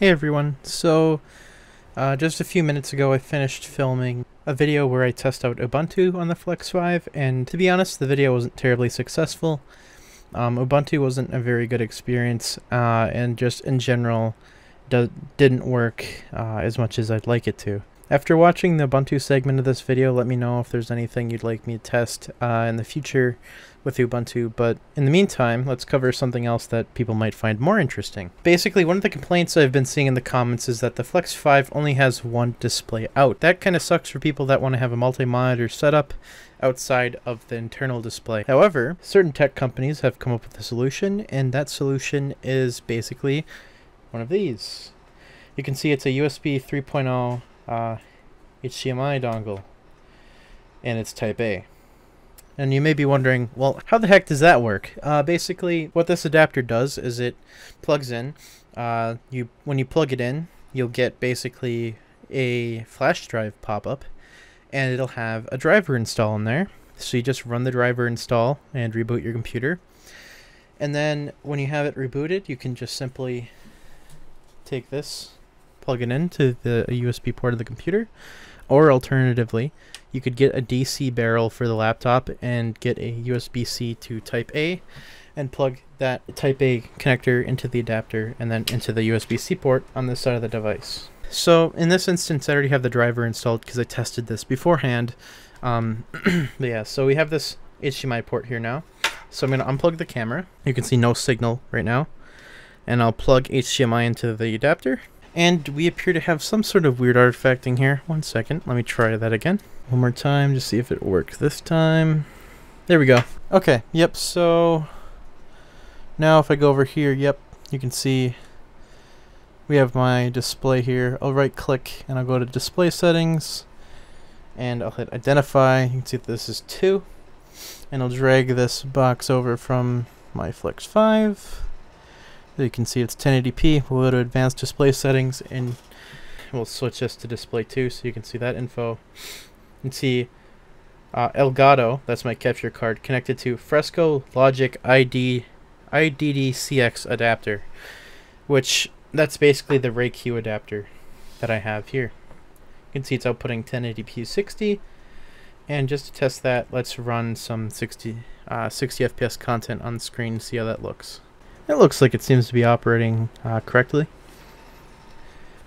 Hey everyone, so uh, just a few minutes ago I finished filming a video where I test out Ubuntu on the Flex 5 and to be honest the video wasn't terribly successful. Um, Ubuntu wasn't a very good experience uh, and just in general didn't work uh, as much as I'd like it to. After watching the Ubuntu segment of this video let me know if there's anything you'd like me to test uh, in the future with Ubuntu, but in the meantime, let's cover something else that people might find more interesting. Basically, one of the complaints I've been seeing in the comments is that the Flex 5 only has one display out. That kind of sucks for people that want to have a multi-monitor setup outside of the internal display. However, certain tech companies have come up with a solution, and that solution is basically one of these. You can see it's a USB 3.0 uh, HDMI dongle, and it's Type A. And you may be wondering, well, how the heck does that work? Uh, basically, what this adapter does is it plugs in. Uh, you When you plug it in, you'll get basically a flash drive pop-up, and it'll have a driver install in there. So you just run the driver install and reboot your computer. And then when you have it rebooted, you can just simply take this, plug it into the USB port of the computer, or alternatively, you could get a DC barrel for the laptop and get a USB-C to Type A and plug that Type A connector into the adapter and then into the USB-C port on this side of the device. So in this instance, I already have the driver installed because I tested this beforehand. Um, yeah, so we have this HDMI port here now. So I'm going to unplug the camera. You can see no signal right now. And I'll plug HDMI into the adapter. And we appear to have some sort of weird artifacting here. One second, let me try that again. One more time to see if it works this time. There we go. Okay, yep, so now if I go over here, yep, you can see we have my display here. I'll right click and I'll go to display settings and I'll hit identify. You can see this is 2 and I'll drag this box over from my Flex 5. You can see it's 1080p. We'll go to advanced display settings and we'll switch this to display 2 so you can see that info and see uh, Elgato, that's my capture card, connected to Fresco Logic ID IDDCX adapter, which that's basically the Ray RayQ adapter that I have here. You can see it's outputting 1080p 60, and just to test that, let's run some 60 uh, 60 FPS content on screen see how that looks. It looks like it seems to be operating uh, correctly.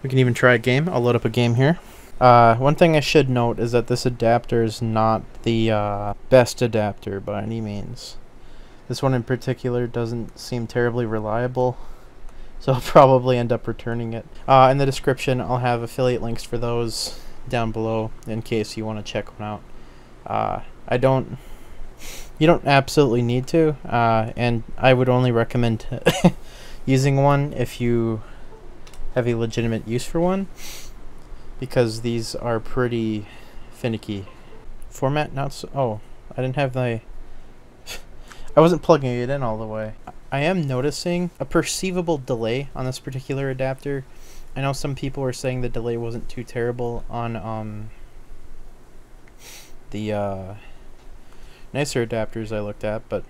We can even try a game. I'll load up a game here. Uh, one thing I should note is that this adapter is not the uh, best adapter by any means. This one in particular doesn't seem terribly reliable, so I'll probably end up returning it. Uh, in the description, I'll have affiliate links for those down below in case you want to check one out. Uh, I don't... You don't absolutely need to, uh, and I would only recommend using one if you have a legitimate use for one because these are pretty finicky. Format not so... Oh, I didn't have my... I wasn't plugging it in all the way. I am noticing a perceivable delay on this particular adapter. I know some people were saying the delay wasn't too terrible on um, the uh, nicer adapters I looked at, but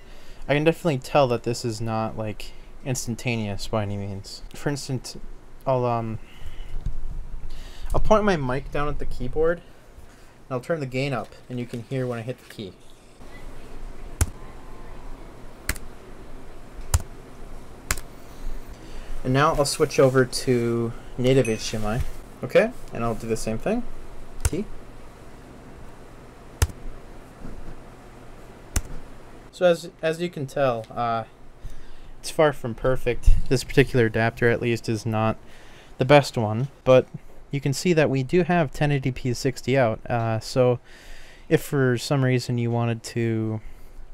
I can definitely tell that this is not like instantaneous by any means. For instance, I'll um I'll point my mic down at the keyboard, and I'll turn the gain up, and you can hear when I hit the key. And now I'll switch over to native HDMI. Okay, and I'll do the same thing. T. So as as you can tell, uh, it's far from perfect. This particular adapter, at least, is not the best one, but you can see that we do have 1080p 60 out. Uh, so if for some reason you wanted to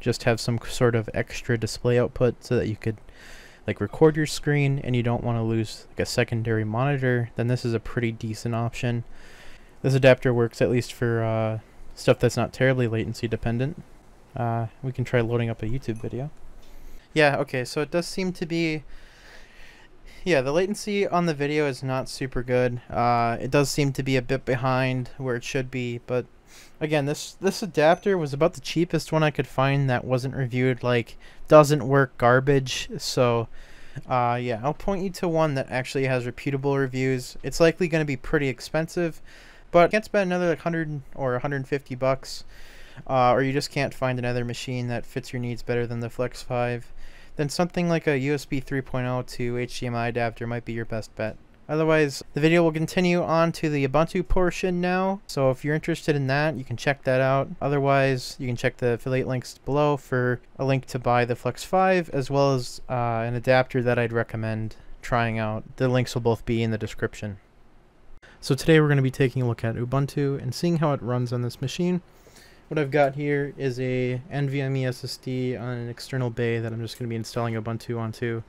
just have some sort of extra display output so that you could like record your screen and you don't want to lose like a secondary monitor, then this is a pretty decent option. This adapter works at least for uh, stuff that's not terribly latency dependent. Uh, we can try loading up a YouTube video. Yeah, okay, so it does seem to be yeah, the latency on the video is not super good. Uh, it does seem to be a bit behind where it should be, but again, this this adapter was about the cheapest one I could find that wasn't reviewed like doesn't work garbage. So Uh, yeah, I'll point you to one that actually has reputable reviews. It's likely going to be pretty expensive, but you can't spend another like 100 or 150 bucks, uh, or you just can't find another machine that fits your needs better than the Flex 5, then something like a USB 3.0 to HDMI adapter might be your best bet. Otherwise, the video will continue on to the Ubuntu portion now. So if you're interested in that, you can check that out. Otherwise, you can check the affiliate links below for a link to buy the Flex 5, as well as uh, an adapter that I'd recommend trying out. The links will both be in the description. So today we're going to be taking a look at Ubuntu and seeing how it runs on this machine. What I've got here is a NVMe SSD on an external bay that I'm just going to be installing Ubuntu onto.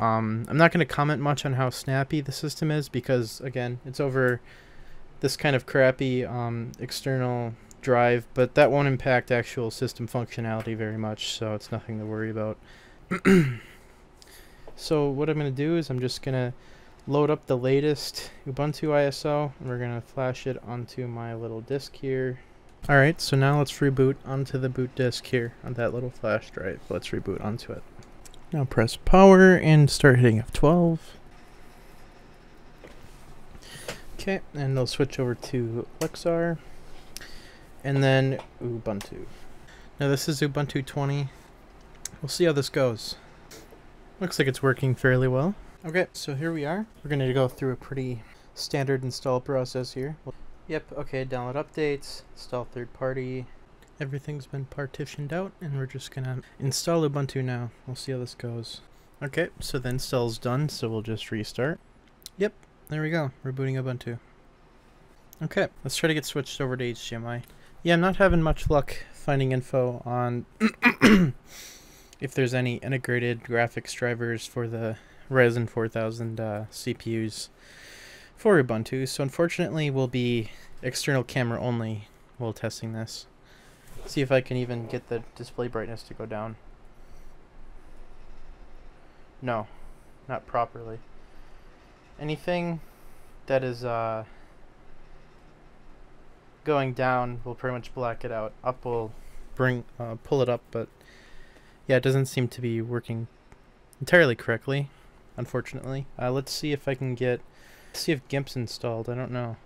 Um, I'm not going to comment much on how snappy the system is because, again, it's over this kind of crappy um, external drive, but that won't impact actual system functionality very much, so it's nothing to worry about. so what I'm going to do is I'm just going to load up the latest Ubuntu ISO, and we're going to flash it onto my little disk here. Alright, so now let's reboot onto the boot disk here on that little flash drive. Let's reboot onto it. Now press power and start hitting F12. Okay, and they'll switch over to Lexar. And then Ubuntu. Now this is Ubuntu 20. We'll see how this goes. Looks like it's working fairly well. Okay, so here we are. We're going to go through a pretty standard install process here. Yep, okay, download updates, install third party, everything's been partitioned out and we're just gonna install Ubuntu now. We'll see how this goes. Okay, so the install's done, so we'll just restart. Yep, there we go, rebooting Ubuntu. Okay, let's try to get switched over to HDMI. Yeah, I'm not having much luck finding info on if there's any integrated graphics drivers for the Ryzen 4000 uh, CPUs for Ubuntu, so unfortunately we'll be external camera only while testing this. See if I can even get the display brightness to go down. No, not properly. Anything that is uh, going down will pretty much black it out. Up will bring uh, pull it up, but yeah, it doesn't seem to be working entirely correctly, unfortunately. Uh, let's see if I can get see if GIMP's installed. I don't know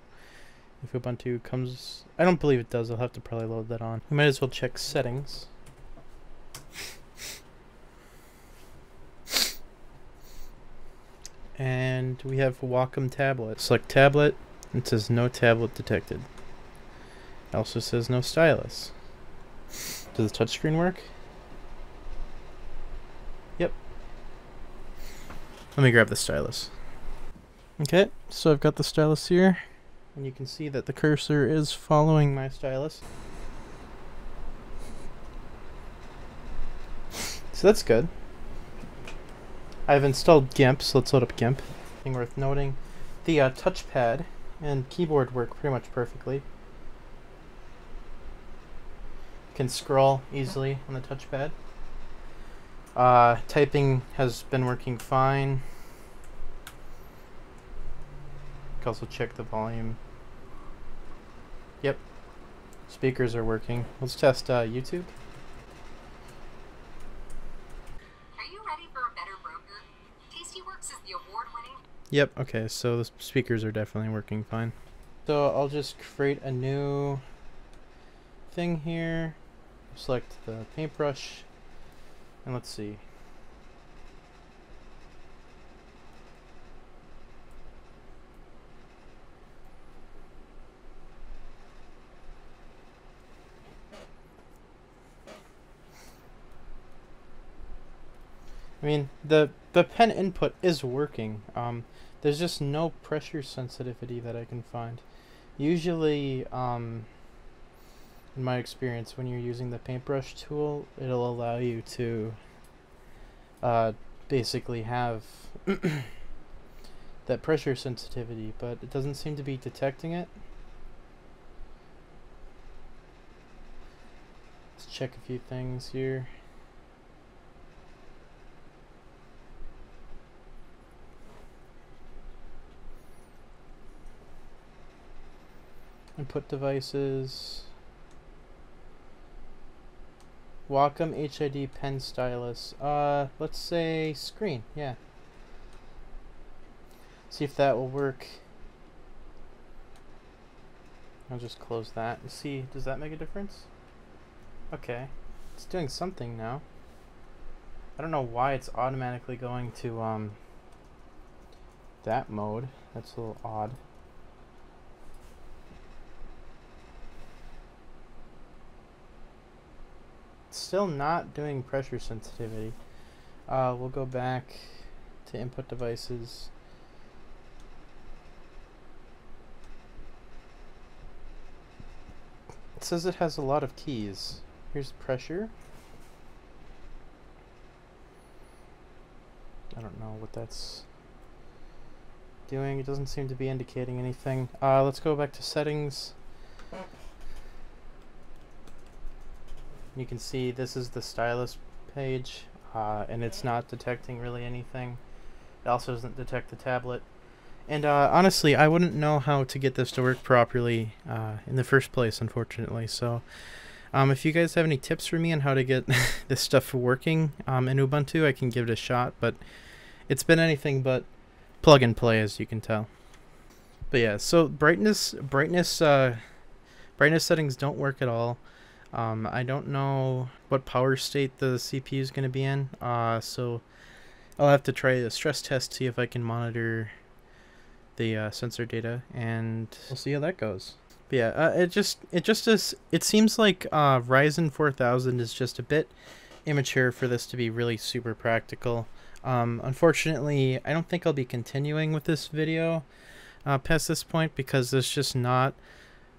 if Ubuntu comes... I don't believe it does. I'll have to probably load that on. We might as well check settings. And we have Wacom tablet. Select tablet. It says no tablet detected. It also says no stylus. Does the touchscreen work? Yep. Let me grab the stylus. Okay, so I've got the stylus here and you can see that the cursor is following my stylus. So that's good. I've installed GIMP, so let's load up GIMP. Thing worth noting, the uh, touchpad and keyboard work pretty much perfectly. Can scroll easily on the touchpad. Uh, typing has been working fine. Can also check the volume Yep. Speakers are working. Let's test uh, YouTube. Are you ready for a better broker? Tastyworks is the award-winning... Yep, okay, so the speakers are definitely working fine. So I'll just create a new thing here. Select the paintbrush. And let's see. I mean, the the pen input is working. Um, there's just no pressure sensitivity that I can find. Usually, um, in my experience, when you're using the paintbrush tool, it'll allow you to uh, basically have that pressure sensitivity, but it doesn't seem to be detecting it. Let's check a few things here. Input devices. Wacom HID pen stylus. Uh, let's say screen. Yeah, See if that will work. I'll just close that and see, does that make a difference? Okay, it's doing something now. I don't know why it's automatically going to um that mode. That's a little odd. It's still not doing pressure sensitivity. Uh, we'll go back to input devices. It says it has a lot of keys. Here's pressure. I don't know what that's doing. It doesn't seem to be indicating anything. Uh, let's go back to settings. You can see this is the stylus page, uh, and it's not detecting really anything. It also doesn't detect the tablet. And uh, honestly, I wouldn't know how to get this to work properly uh, in the first place, unfortunately. So, um, if you guys have any tips for me on how to get this stuff working um, in Ubuntu, I can give it a shot. But it's been anything but plug and play, as you can tell. But yeah, so brightness, brightness, uh, brightness settings don't work at all. Um, I don't know what power state the CPU is going to be in, uh, so I'll have to try a stress test, see if I can monitor the uh, sensor data, and we'll see how that goes. But yeah, uh, it just it just is. It seems like uh, Ryzen 4000 is just a bit immature for this to be really super practical. Um, unfortunately, I don't think I'll be continuing with this video uh, past this point because there's just not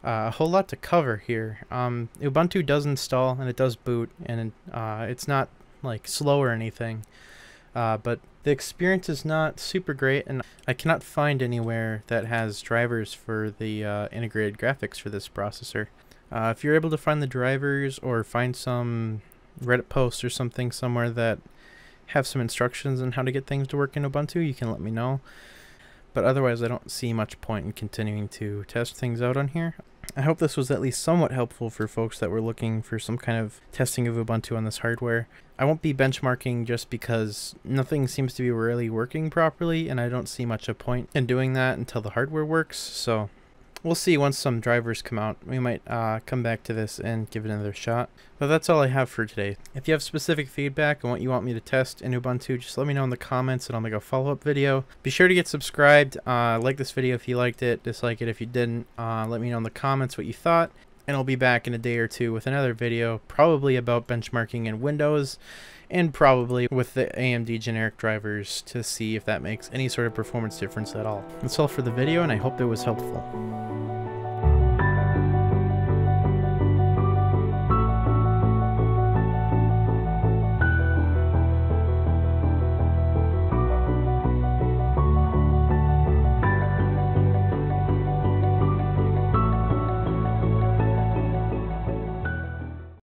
uh, a whole lot to cover here. Um, Ubuntu does install and it does boot, and uh, it's not like slow or anything. Uh, but the experience is not super great, and I cannot find anywhere that has drivers for the uh, integrated graphics for this processor. Uh, if you're able to find the drivers or find some Reddit post or something somewhere that have some instructions on how to get things to work in Ubuntu, you can let me know. But otherwise, I don't see much point in continuing to test things out on here. I hope this was at least somewhat helpful for folks that were looking for some kind of testing of Ubuntu on this hardware. I won't be benchmarking just because nothing seems to be really working properly, and I don't see much of point in doing that until the hardware works, so we'll see once some drivers come out. We might uh, come back to this and give it another shot. But that's all I have for today. If you have specific feedback on what you want me to test in Ubuntu, just let me know in the comments and I'll make a follow-up video. Be sure to get subscribed. Uh, like this video if you liked it. Dislike it if you didn't. Uh, let me know in the comments what you thought. And I'll be back in a day or two with another video, probably about benchmarking in Windows and probably with the AMD generic drivers to see if that makes any sort of performance difference at all. That's all for the video and I hope it was helpful.